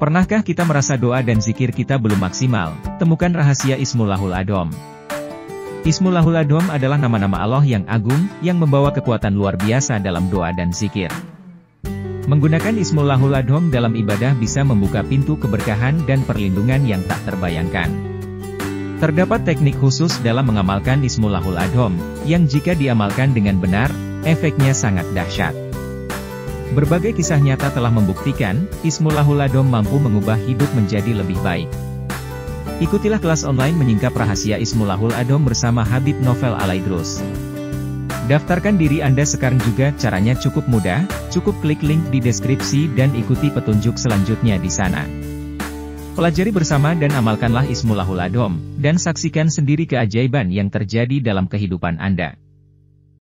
Pernahkah kita merasa doa dan zikir kita belum maksimal? Temukan rahasia Ismulahul Adom. Ismulahul Adom adalah nama-nama Allah yang agung, yang membawa kekuatan luar biasa dalam doa dan zikir. Menggunakan Ismulahul Adom dalam ibadah bisa membuka pintu keberkahan dan perlindungan yang tak terbayangkan. Terdapat teknik khusus dalam mengamalkan Ismulahul Adom, yang jika diamalkan dengan benar, efeknya sangat dahsyat. Berbagai kisah nyata telah membuktikan, Ismulahul Adom mampu mengubah hidup menjadi lebih baik. Ikutilah kelas online menyingkap rahasia Ismulahul Adom bersama Habib Novel Alaidrus. Daftarkan diri Anda sekarang juga, caranya cukup mudah, cukup klik link di deskripsi dan ikuti petunjuk selanjutnya di sana. Pelajari bersama dan amalkanlah Ismulahul Adom, dan saksikan sendiri keajaiban yang terjadi dalam kehidupan Anda.